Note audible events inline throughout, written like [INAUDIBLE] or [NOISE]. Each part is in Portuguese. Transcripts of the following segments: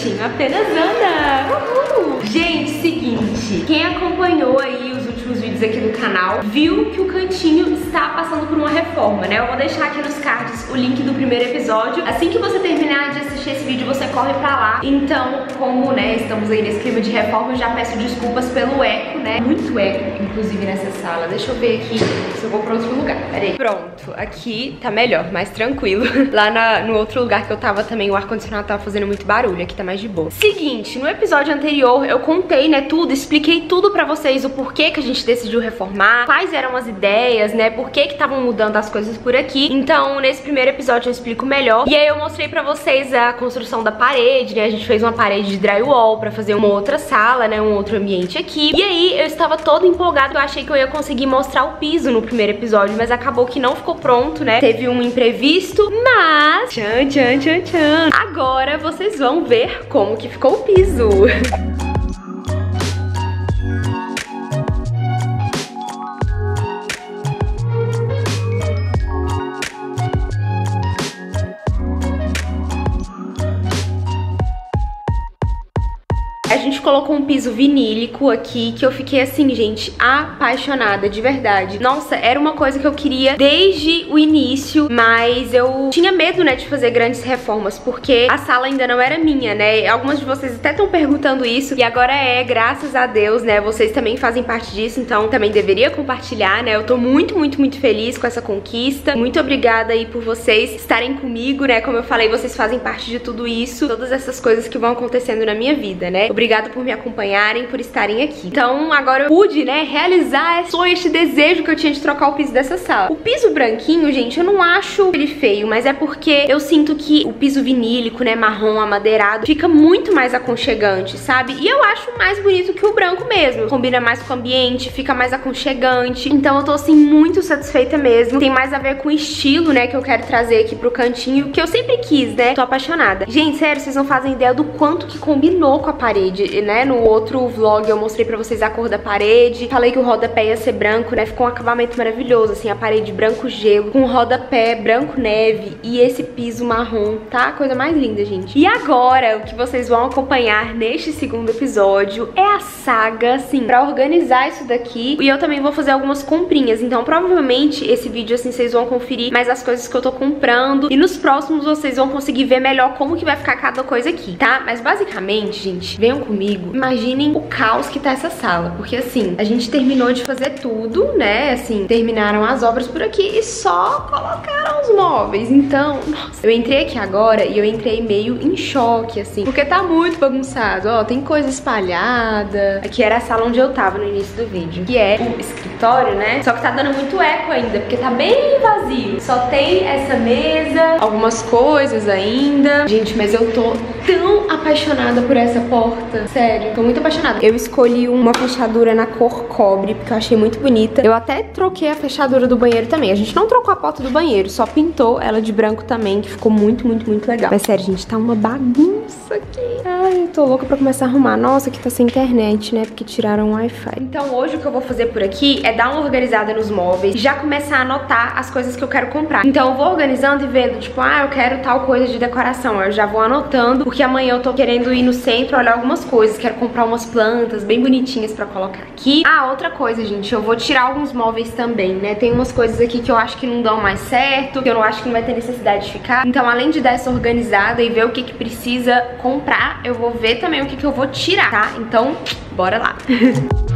Cantinho Apenas Ana. Uhul. Gente, seguinte, quem acompanhou aí os últimos vídeos aqui do canal viu que o Cantinho reforma, né? Eu vou deixar aqui nos cards o link do primeiro episódio. Assim que você terminar de assistir esse vídeo, você corre pra lá. Então, como, né, estamos aí nesse clima de reforma, eu já peço desculpas pelo eco, né? Muito eco, inclusive, nessa sala. Deixa eu ver aqui se eu vou pra outro lugar. Peraí. Pronto, aqui tá melhor, mais tranquilo. [LAUGHS] Lá na, no outro lugar que eu tava também, o ar-condicionado tava fazendo muito barulho, aqui tá mais de boa. Seguinte, no episódio anterior eu contei, né, tudo, expliquei tudo pra vocês, o porquê que a gente decidiu reformar, quais eram as ideias, né, por que que estavam mudando as coisas por aqui. Então, nesse primeiro episódio eu explico melhor. E aí eu mostrei pra vocês a construção da parede, né, a gente fez uma parede de drywall pra fazer uma outra sala, né, um outro ambiente aqui. E aí eu estava toda empolgada, eu achei que eu ia conseguir mostrar o piso no primeiro episódio, mas acabou que não ficou pronto, né, teve um imprevisto, mas... Tchan, tchan, tchan, tchan. Agora vocês vão ver como que ficou o piso. [LAUGHS] colocou um piso vinílico aqui que eu fiquei assim, gente, apaixonada, de verdade. Nossa, era uma coisa que eu queria desde o início, mas eu tinha medo, né, de fazer grandes reformas, porque a sala ainda não era minha, né? Algumas de vocês até estão perguntando isso, e agora é, graças a Deus, né? Vocês também fazem parte disso, então também deveria compartilhar, né? Eu tô muito, muito, muito feliz com essa conquista. Muito obrigada aí por vocês estarem comigo, né? Como eu falei, vocês fazem parte de tudo isso, todas essas coisas que vão acontecendo na minha vida, né? Obrigada por me acompanharem, por estarem aqui. Então agora eu pude, né, realizar sonho, este desejo que eu tinha de trocar o piso dessa sala. O piso branquinho, gente, eu não acho ele feio, mas é porque eu sinto que o piso vinílico, né, marrom, amadeirado, fica muito mais aconchegante, sabe? E eu acho mais bonito que o branco mesmo. Combina mais com o ambiente, fica mais aconchegante. Então eu tô, assim, muito satisfeita mesmo. Tem mais a ver com o estilo, né, que eu quero trazer aqui pro cantinho, que eu sempre quis, né? Tô apaixonada. Gente, sério, vocês não fazem ideia do quanto que combinou com a parede né? No outro vlog eu mostrei pra vocês a cor da parede. Falei que o rodapé ia ser branco, né? Ficou um acabamento maravilhoso, assim, a parede branco gelo, com rodapé branco neve e esse piso marrom, tá? Coisa mais linda, gente. E agora, o que vocês vão acompanhar neste segundo episódio é a saga, assim, pra organizar isso daqui. E eu também vou fazer algumas comprinhas, então provavelmente esse vídeo, assim, vocês vão conferir mais as coisas que eu tô comprando. E nos próximos vocês vão conseguir ver melhor como que vai ficar cada coisa aqui, tá? Mas basicamente, gente, venham comigo, imaginem o caos que tá essa sala. Porque assim, a gente terminou de fazer tudo, né? Assim, terminaram as obras por aqui e só colocaram os móveis. Então, nossa, eu entrei aqui agora e eu entrei meio em choque, assim. Porque tá muito bagunçado, ó, tem coisa espalhada. Aqui era a sala onde eu tava no início do vídeo, que é o escritório, né? Só que tá dando muito eco ainda, porque tá bem vazio. Só tem essa mesa, algumas coisas ainda. Gente, mas eu tô tão apaixonada por essa porta. Sério, tô muito apaixonada. Eu escolhi uma fechadura na cor cobre, porque eu achei muito bonita. Eu até troquei a fechadura do banheiro também. A gente não trocou a porta do banheiro, só pintou ela de branco também, que ficou muito, muito, muito legal. Mas sério, gente, tá uma bagunça aqui. Ai, eu tô louca pra começar a arrumar. Nossa, aqui tá sem internet, né? Porque tiraram o Wi-Fi. Então hoje o que eu vou fazer por aqui é dar uma organizada nos móveis e já começar a anotar as coisas que eu quero comprar. Então eu vou organizando e vendo, tipo, ah, eu quero tal coisa de decoração. Eu já vou anotando, porque amanhã eu tô querendo ir no centro olhar algumas coisas. Quero comprar umas plantas bem bonitinhas pra colocar aqui. Ah, outra coisa, gente, eu vou tirar alguns móveis também, né? Tem umas coisas aqui que eu acho que não dão mais certo, que eu não acho que não vai ter necessidade de ficar. Então, além de dar essa organizada e ver o que que precisa comprar, eu vou ver também o que que eu vou tirar, tá? Então, bora lá. [LAUGHS]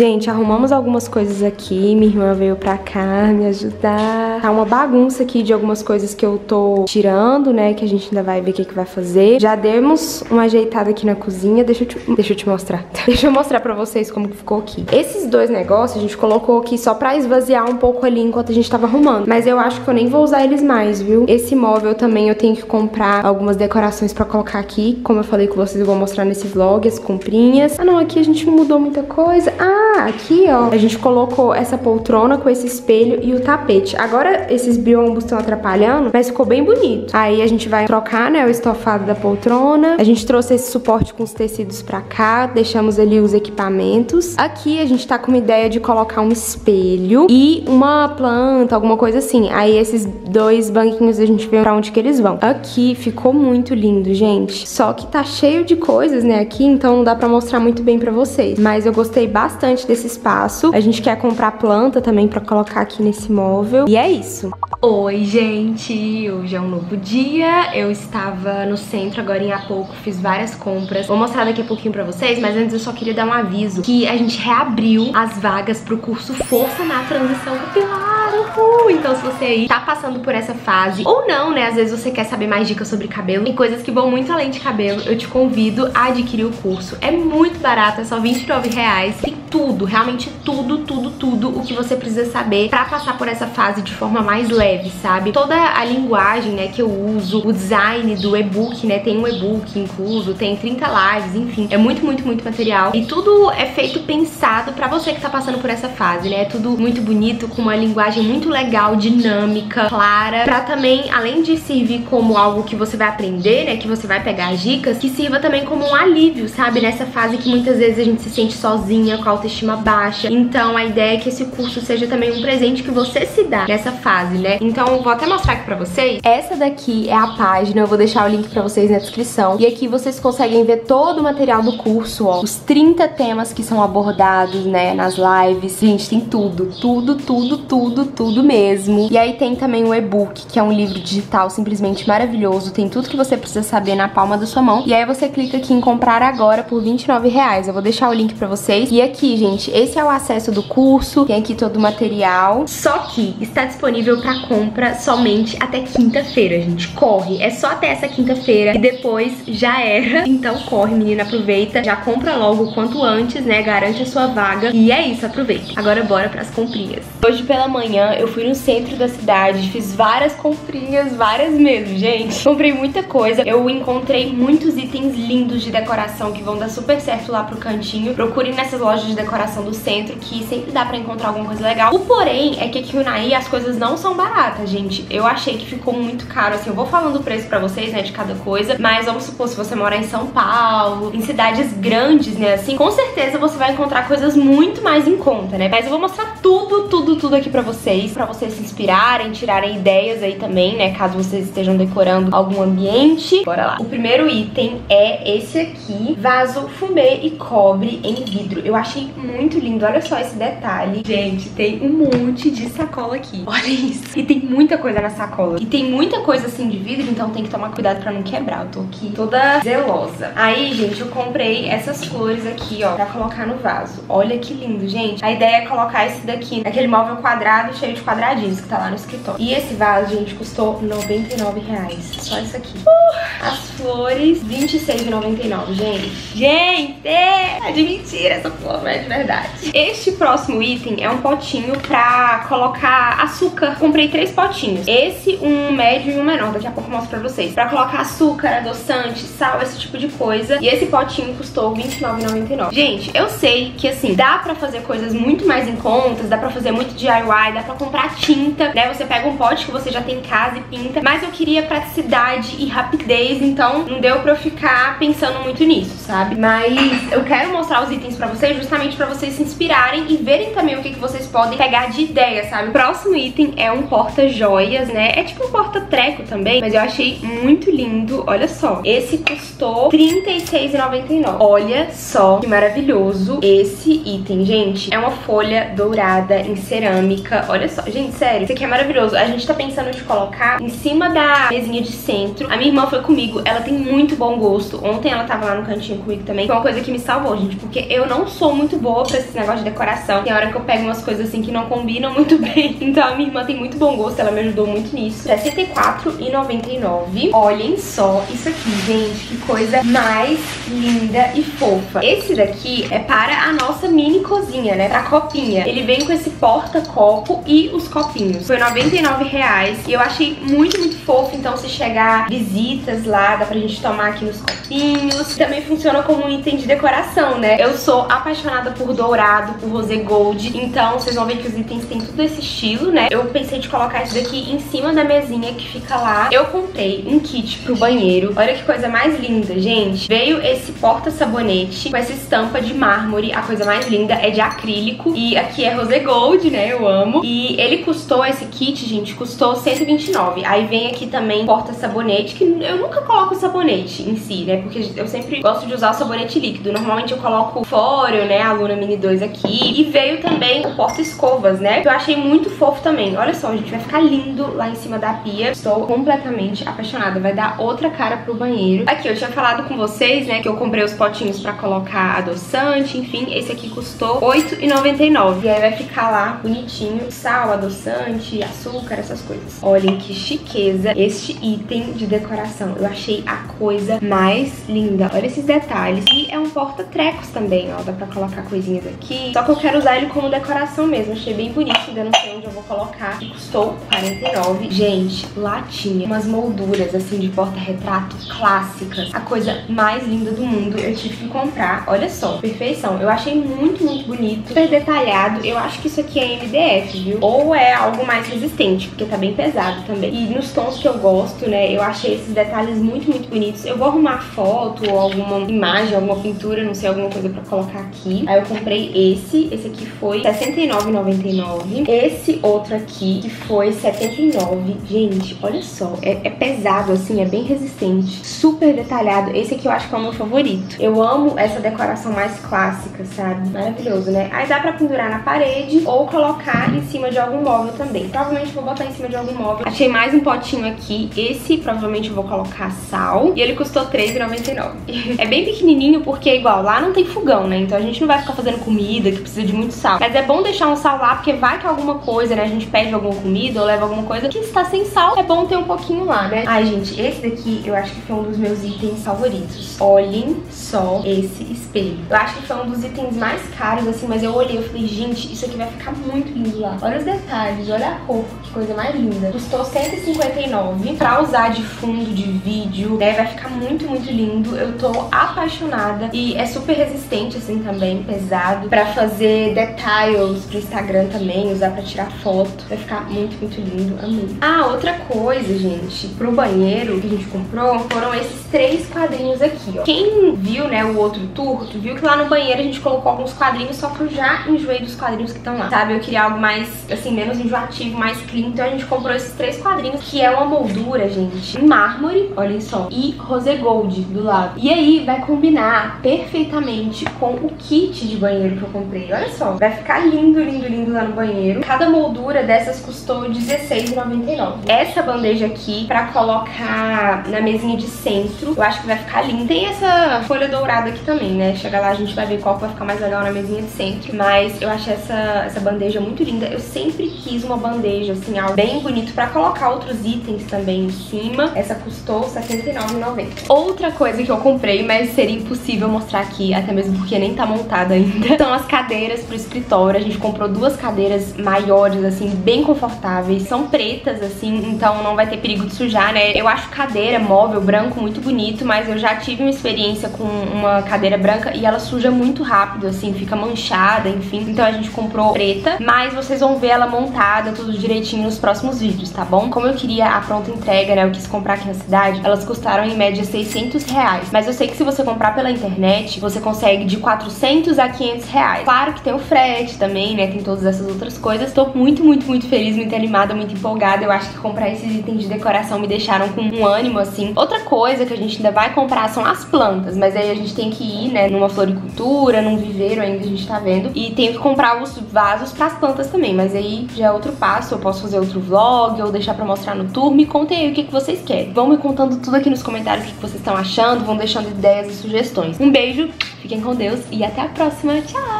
Gente, arrumamos algumas coisas aqui, minha irmã veio pra cá me ajudar. Tá uma bagunça aqui de algumas coisas que eu tô tirando, né, que a gente ainda vai ver o que, que vai fazer. Já demos uma ajeitada aqui na cozinha, deixa eu te, deixa eu te mostrar. [LAUGHS] deixa eu mostrar pra vocês como que ficou aqui. Esses dois negócios a gente colocou aqui só pra esvaziar um pouco ali enquanto a gente tava arrumando. Mas eu acho que eu nem vou usar eles mais, viu? Esse móvel também eu tenho que comprar algumas decorações pra colocar aqui. Como eu falei com vocês, eu vou mostrar nesse vlog as comprinhas. Ah, não, aqui a gente mudou muita coisa. Ah, aqui, ó, a gente colocou essa poltrona com esse espelho e o tapete. Agora esses biombos estão atrapalhando, mas ficou bem bonito. Aí a gente vai trocar, né, o estofado da poltrona. A gente trouxe esse suporte com os tecidos pra cá, deixamos ali os equipamentos. Aqui a gente tá com uma ideia de colocar um espelho e uma planta, alguma coisa assim. Aí esses dois banquinhos a gente vê pra onde que eles vão. Aqui ficou muito lindo, gente. Só que tá cheio de coisas, né, aqui, então não dá pra mostrar muito bem pra vocês. Mas eu gostei bastante desse espaço. A gente quer comprar planta também pra colocar aqui nesse móvel. E é isso. Oi, gente! Hoje é um novo dia. Eu estava no centro agora em há pouco, fiz várias compras. Vou mostrar daqui a pouquinho pra vocês, mas antes eu só queria dar um aviso que a gente reabriu as vagas pro curso Força na Transição Capilar. Uhul! Então se você aí tá passando por essa fase, ou não, né? Às vezes você quer saber mais dicas sobre cabelo e coisas que vão muito além de cabelo, eu te convido a adquirir o curso. É muito barato, é só 29 reais. Tem tudo, realmente tudo, tudo, tudo o que você precisa saber pra passar por essa fase de forma mais leve, sabe? Toda a linguagem, né, que eu uso, o design do e-book, né? Tem um e-book incluso, tem 30 lives, enfim. É muito, muito, muito material. E tudo é feito pensado pra você que tá passando por essa fase, né? É tudo muito bonito, com uma linguagem muito legal, dinâmica, clara, pra também, além de servir como algo que você vai aprender, né, que você vai pegar as dicas, que sirva também como um alívio, sabe? Nessa fase que muitas vezes a gente se sente sozinha, com a autoestima baixa. Então a ideia é que esse curso seja também um presente que você se dá nessa fase, né? Então vou até mostrar aqui pra vocês. Essa daqui é a página, eu vou deixar o link pra vocês na descrição. E aqui vocês conseguem ver todo o material do curso, ó. Os 30 temas que são abordados, né, nas lives. Gente, tem tudo, tudo, tudo, tudo, tudo mesmo. E aí tem também o e-book, que é um livro digital simplesmente maravilhoso. Tem tudo que você precisa saber na palma da sua mão. E aí você clica aqui em comprar agora por 29 reais. Eu vou deixar o link pra vocês. E aqui, gente, esse é o acesso do curso. Tem aqui todo o material. Só que está disponível pra compra somente até quinta-feira, gente. Corre. É só até essa quinta-feira e depois já era. [LAUGHS] Então corre, menina, aproveita. Já compra logo o quanto antes, né? Garante a sua vaga. E é isso, aproveita. Agora bora pras comprinhas. Hoje pela manhã eu fui no centro da cidade, fiz várias comprinhas, várias mesmo, gente. [LAUGHS] Comprei muita coisa. Eu encontrei muitos itens lindos de decoração que vão dar super certo lá pro cantinho. Procure nessas lojas de decoração do centro que sempre dá pra encontrar alguma coisa legal. O porém é que aqui no Naí as coisas não são baratas, gente. Eu achei que ficou muito caro, assim, eu vou falando o preço pra vocês, né, de cada coisa, mas vamos supor, se você morar em São Paulo, em cidades grandes, né, assim, com certeza você vai encontrar coisas muito mais em conta, né? Mas eu vou mostrar tudo, tudo, tudo aqui pra vocês, pra vocês se inspirarem, tirarem ideias aí também, né, caso vocês estejam decorando algum ambiente. Bora lá. O primeiro item é esse aqui, vaso fumê e cobre em vidro. Eu achei muito lindo, olha só esse detalhe. Gente, tem um monte de sacola aqui. [LAUGHS] Olha isso. E tem muita coisa na sacola. E tem muita coisa assim de vidro, então tem que tomar cuidado pra não quebrar. Eu tô aqui toda zelosa. Aí, gente, eu comprei essas flores aqui, ó, pra colocar no vaso. Olha que lindo, gente. A ideia é colocar esse daqui, aquele móvel quadrado cheio de quadradinhos que tá lá no escritório. E esse vaso, gente, custou 99 reais. Só isso aqui. Uh, as flores, 26,99, gente. Gente, é de mentira essa flor, é de verdade. Este próximo item é um potinho pra colocar açúcar. Comprei três potinhos. Esse, um médio e um menor. Daqui a pouco eu mostro pra vocês. Pra colocar açúcar, adoçante, sal, esse tipo de coisa. E esse potinho custou R$29,99. Gente, eu sei que assim, dá pra fazer coisas muito mais em contas, dá pra fazer muito DIY, dá pra comprar tinta, né? Você pega um pote que você já tem em casa e pinta. Mas eu queria praticidade e rapidez, então não deu pra eu ficar pensando muito nisso, sabe? Mas eu quero mostrar os itens pra vocês justamente pra vocês se inspirarem e verem também o que, que vocês podem pegar de ideia, sabe? O próximo item é um porta-joias, né? É tipo um porta-treco também, mas eu achei muito lindo. Olha só, esse custou R$36,99. Olha só que maravilhoso esse item, gente. É uma folha dourada em cerâmica. Olha só, gente, sério, isso aqui é maravilhoso. A gente tá pensando de colocar em cima da mesinha de centro. A minha irmã foi comigo, ela tem muito bom gosto. Ontem ela tava lá no cantinho comigo também. Foi uma coisa que me salvou, gente, porque eu não sou muito boa pra esse negócio de decoração. Tem hora que eu pego umas coisas assim que não combinam muito [LAUGHS] bem. Então a minha irmã tem muito bom gosto, ela me ajudou muito nisso. R$64,99. Olhem só isso aqui, gente, que coisa mais linda e fofa. Esse daqui é para a nossa mini cozinha, né, pra copinha. Ele vem com esse porta-copo e os copinhos. Foi R$99,00 e eu achei muito, muito fofo, então se chegar visitas lá, dá pra gente tomar aqui nos copinhos. Também funciona como um item de decoração, né? Eu sou apaixonada por dourado, por rosé gold, então vocês vão ver que os itens têm tudo esse estilo, né? Eu pensei de colocar isso daqui em cima da mesinha que fica lá. Eu comprei um kit pro banheiro. Olha que coisa mais linda, gente. Veio esse porta-sabonete com essa estampa de mármore. A coisa mais linda é de acrílico e aqui é rosé gold, né? Eu amo. E ele custou, esse kit, gente, custou 129. Aí vem aqui também porta-sabonete, que eu nunca coloco sabonete em si, né? Porque eu sempre gosto de usar o sabonete líquido. Normalmente eu coloco o Fóreo, né? A Luna Mini 2 aqui. E veio também o porta-escovas, né? Que eu achei muito fofo também. Olha só, gente, vai ficar lindo lá em cima da pia. Estou completamente apaixonada. Vai dar outra cara pro banheiro. Aqui, eu tinha falado com vocês, né? Que eu comprei os potinhos pra colocar adoçante, enfim. Esse aqui custou R$8,99. E aí vai ficar lá bonitinho. Sal, adoçante, açúcar, essas coisas. Olhem que chiqueza este item de decoração. Eu achei a coisa mais linda. Olha esses detalhes. E é um porta-trecos também, ó. Dá pra colocar coisinhas aqui. Só que eu quero usar ele como decoração mesmo. Achei bem bonito, ainda não sei onde eu vou colocar. E custou 49. Gente, lá tinha umas molduras, assim, de porta-retrato clássicas. A coisa mais linda do mundo. Eu tive que comprar. Olha só, perfeição. Eu achei muito, muito bonito. Super detalhado. Eu acho que isso aqui é MDF, viu? Ou é algo mais resistente, porque tá bem pesado também. E nos tons que eu gosto, né, eu achei esses detalhes muito, muito bonitos. Eu vou arrumar foto ou alguma imagem, alguma pintura, não sei, alguma coisa pra colocar aqui. Aí eu comprei esse. Esse aqui foi R$69,99. Esse outro aqui, que foi R$79. Gente, olha só. É, é pesado, assim, é bem resistente. Super detalhado. Esse aqui eu acho que é o meu favorito. Eu amo essa decoração mais clássica, sabe? Maravilhoso, né? Aí dá pra pendurar na parede ou colocar em cima de algum móvel também. Provavelmente vou botar em cima de algum móvel. Achei mais um potinho aqui. Esse provavelmente eu vou colocar sal. E ele custou R$3,99. é bem pequenininho porque é igual, lá não tem fogão, né? Então a gente não vai ficar fazendo comida que precisa de muito sal. Mas é bom deixar um sal lá porque vai que alguma coisa, né? A gente pede alguma comida ou leva alguma coisa que está sem sal. É bom ter um pouquinho lá, né? Ai, gente, esse daqui eu acho que foi um dos meus itens favoritos. Olhem só esse espelho. Eu acho que foi um dos itens mais caros, assim, mas eu olhei e falei, gente, isso aqui vai ficar muito lindo lá. Olha os detalhes, olha a cor, que coisa mais linda. Custou 159 pra usar de fundo de vídeo, né? Vai ficar muito, muito lindo. Eu tô apaixonada e é super resistente, assim, também, pesado. Pra fazer detalhes pro Instagram também, usar pra tirar foto. Vai ficar muito, muito lindo. Amei. Ah, outra coisa, gente, pro banheiro que a gente comprou foram esses três quadrinhos aqui, ó. Quem viu, né, o outro tour, viu que lá no banheiro a gente colocou alguns quadrinhos, só que eu já enjoei dos quadrinhos que estão lá, sabe? Eu queria algo mais, assim, menos enjoativo, mais clean, então a gente comprou esses três quadrinhos, que é uma moldura, gente, em mármore, olhem só, e rosé gold do lado. E aí vai combinar perfeitamente com o kit de banheiro que eu comprei, olha só. Vai ficar lindo, lindo, lindo lá no banheiro. Cada moldura dessas custou R$16,99. Essa bandeja aqui, pra colocar na mesinha de centro, eu acho que vai ficar lindo. Tem essa folha dourada aqui também, né? Chega lá, a gente vai ver qual vai ficar mais legal na mesinha de centro. Mas eu achei essa, essa bandeja muito linda. Eu sempre quis uma bandeja, assim, algo bem bonito pra colocar outros itens também em cima. Essa custou R$79,90. Outra coisa que eu comprei, mas seria impossível mostrar aqui, até mesmo porque nem tá montada ainda, [LAUGHS] são as cadeiras pro escritório. A gente comprou duas cadeiras maiores, assim, bem confortáveis. São pretas, assim, então não vai ter perigo de sujar, né? Eu acho cadeira móvel branco muito bonito, mas eu já tive uma experiência com uma cadeira branca e ela suja muito rápido, assim, fica manchada, enfim. Então a gente comprou preta, mas vocês vão ver ela montada, tudo direitinho nos próximos vídeos, tá bom? Como eu queria a pronta entrega, né, eu quis comprar aqui na cidade, elas custaram em média 600 reais. Mas eu sei que se você comprar pela internet, você consegue de 400 a 500 reais. Claro que tem o frete também, né, tem todas essas outras coisas. Tô muito, muito, muito feliz, muito animada, muito empolgada. Eu acho que comprar esses itens de decoração me deixaram com um ânimo, assim. Outra coisa que a gente ainda vai comprar são as plantas, mas aí a gente tem que ir, né, numa floricultura, num viveiro ainda a gente tá vendo. E tem que comprar os vasos pras plantas também, mas aí já é outro passo. Eu posso fazer outro vlog ou deixar pra mostrar no tour. Me contem aí o que, que vocês querem. Vão me contando tudo aqui nos comentários o que, que vocês estão achando, vão deixando ideias e sugestões. Um beijo, fiquem com Deus e até a próxima. Tchau!